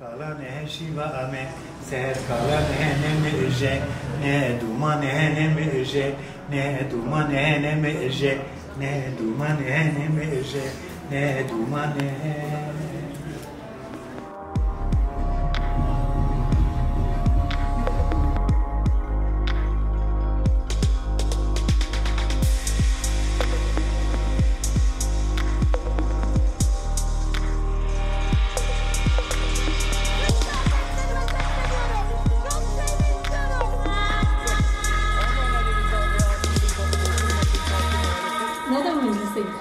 Kala ne şiva me seher kala ne ne meje ne duman ne ne meje ne duman ne ne meje ne duman ne ne meje ne duman ne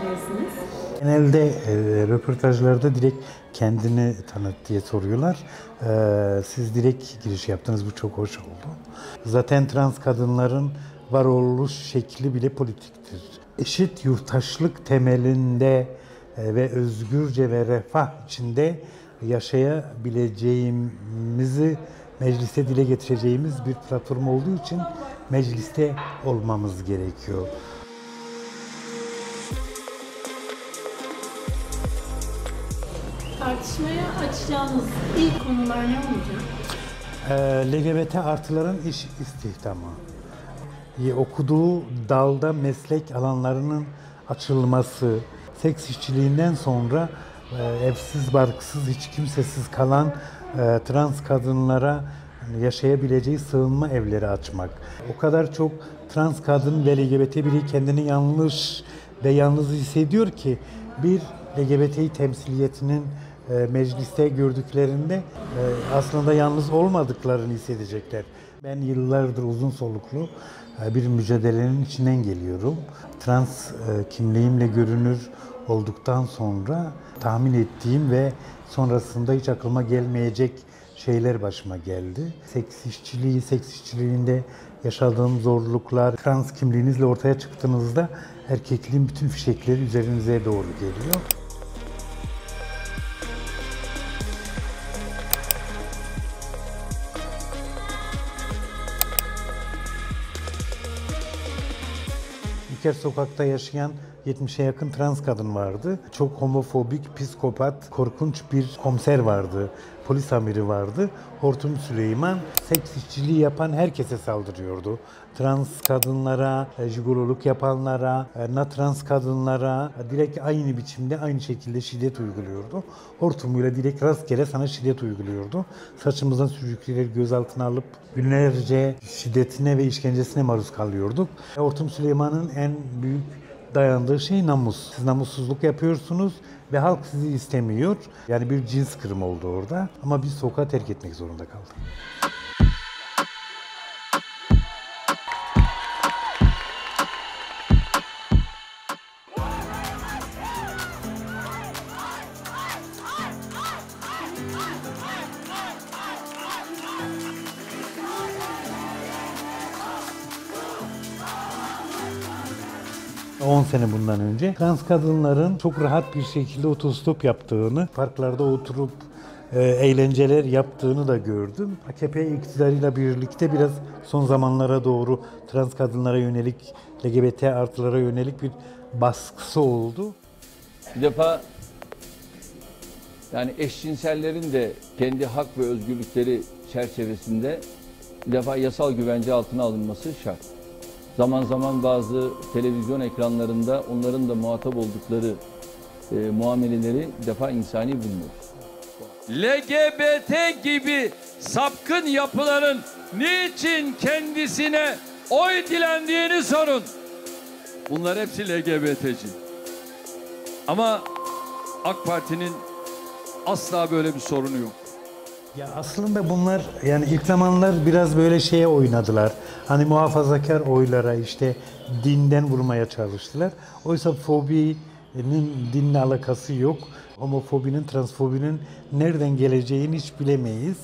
gitmiyorsunuz? Genelde e, röportajlarda direkt kendini tanıt diye soruyorlar. E, siz direkt giriş yaptınız, bu çok hoş oldu. Zaten trans kadınların varoluş şekli bile politiktir. Eşit yurttaşlık temelinde e, ve özgürce ve refah içinde yaşayabileceğimizi mecliste dile getireceğimiz bir platform olduğu için mecliste olmamız gerekiyor. Tartışmaya açacağınız ilk konular ne olacak? Ee, LGBT artıların iş istihdamı. Ee, Okuduğu dalda meslek alanlarının açılması, seks işçiliğinden sonra e, evsiz, barksız, hiç kimsesiz kalan e, trans kadınlara yaşayabileceği sığınma evleri açmak. O kadar çok trans kadın ve LGBT biri kendini yanlış ve yalnız hissediyor ki bir LGBT temsiliyetinin mecliste gördüklerinde e, aslında yalnız olmadıklarını hissedecekler. Ben yıllardır uzun soluklu e, bir mücadelenin içinden geliyorum. Trans e, kimliğimle görünür olduktan sonra tahmin ettiğim ve sonrasında hiç aklıma gelmeyecek şeyler başıma geldi. Seks işçiliği, seks işçiliğinde yaşadığım zorluklar, trans kimliğinizle ortaya çıktığınızda erkekliğin bütün fişekleri üzerinize doğru geliyor. İlker sokakta yaşayan 70'e yakın trans kadın vardı. Çok homofobik, psikopat, korkunç bir komiser vardı. Polis amiri vardı. Hortum Süleyman seks işçiliği yapan herkese saldırıyordu. Trans kadınlara, e, jigololuk yapanlara, e, na trans kadınlara e, direkt aynı biçimde aynı şekilde şiddet uyguluyordu. Hortumuyla direkt rastgele sana şiddet uyguluyordu. Saçımızdan sürükleyerek gözaltına alıp günlerce şiddetine ve işkencesine maruz kalıyorduk. Hortum Süleyman'ın en büyük dayandığı şey namus. Siz namussuzluk yapıyorsunuz ve halk sizi istemiyor. Yani bir cins kırımı oldu orada. Ama biz sokağı terk etmek zorunda kaldık. ...10 sene bundan önce trans kadınların çok rahat bir şekilde otostop yaptığını, parklarda oturup e, eğlenceler yaptığını da gördüm. AKP iktidarıyla birlikte biraz son zamanlara doğru trans kadınlara yönelik, LGBT artılara yönelik bir baskısı oldu. Bir defa yani eşcinsellerin de kendi hak ve özgürlükleri çerçevesinde bir defa yasal güvence altına alınması şart. Zaman zaman bazı televizyon ekranlarında onların da muhatap oldukları e, muameleleri defa insani bulmuyoruz. LGBT gibi sapkın yapıların niçin kendisine oy dilendiğini sorun. Bunlar hepsi LGBT'ci. Ama AK Parti'nin asla böyle bir sorunu yok. Ya aslında bunlar yani ilk zamanlar biraz böyle şeye oynadılar. Hani muhafazakar oylara işte dinden vurmaya çalıştılar. Oysa fobinin dinle alakası yok. Homofobinin, transfobinin nereden geleceğini hiç bilemeyiz.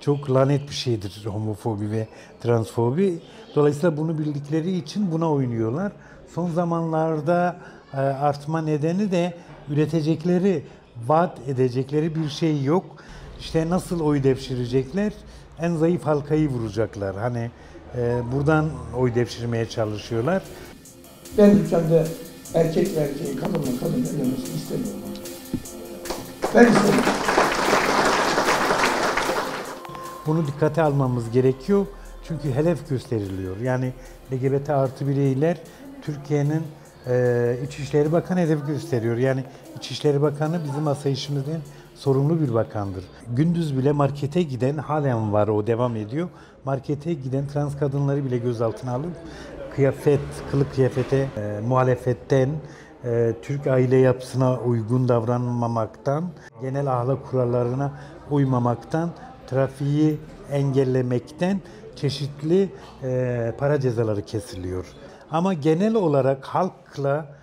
Çok lanet bir şeydir homofobi ve transfobi. Dolayısıyla bunu bildikleri için buna oynuyorlar. Son zamanlarda e, artma nedeni de üretecekleri, vaat edecekleri bir şey yok. İşte nasıl oy devşirecekler? En zayıf halkayı vuracaklar. Hani e, buradan oy devşirmeye çalışıyorlar. Ben ülkemde erkek ve erkeği, kadınla kadın evlenmesini istemiyorum. Ben istemiyorum. Bunu dikkate almamız gerekiyor. Çünkü hedef gösteriliyor. Yani LGBT artı bireyler Türkiye'nin e, İçişleri Bakanı hedef gösteriyor. Yani İçişleri Bakanı bizim asayişimizin sorumlu bir bakandır. Gündüz bile markete giden halen var o devam ediyor. Markete giden trans kadınları bile gözaltına alıp kıyafet, kılık kıyafete e, muhalefetten, e, Türk aile yapısına uygun davranmamaktan, genel ahlak kurallarına uymamaktan, trafiği engellemekten çeşitli e, para cezaları kesiliyor. Ama genel olarak halkla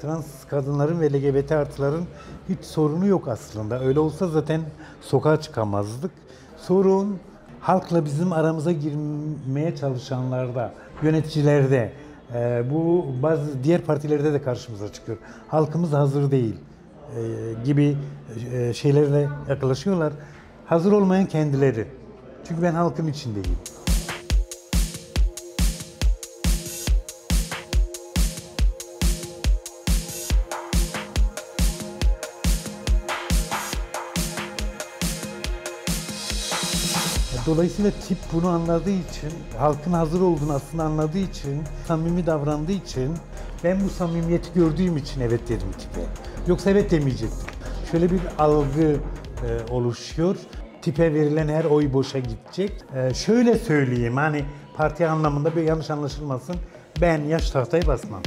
trans kadınların ve LGBT artıların hiç sorunu yok aslında. Öyle olsa zaten sokağa çıkamazdık. Sorun halkla bizim aramıza girmeye çalışanlarda, yöneticilerde, e, bu bazı diğer partilerde de karşımıza çıkıyor. Halkımız hazır değil e, gibi e, şeylerle yaklaşıyorlar. Hazır olmayan kendileri. Çünkü ben halkın içindeyim. Dolayısıyla tip bunu anladığı için, halkın hazır olduğunu aslında anladığı için, samimi davrandığı için ben bu samimiyeti gördüğüm için evet dedim tipe. Yoksa evet demeyecektim. Şöyle bir algı e, oluşuyor. Tipe verilen her oy boşa gidecek. E, şöyle söyleyeyim hani parti anlamında bir yanlış anlaşılmasın. Ben yaş tahtaya basmam.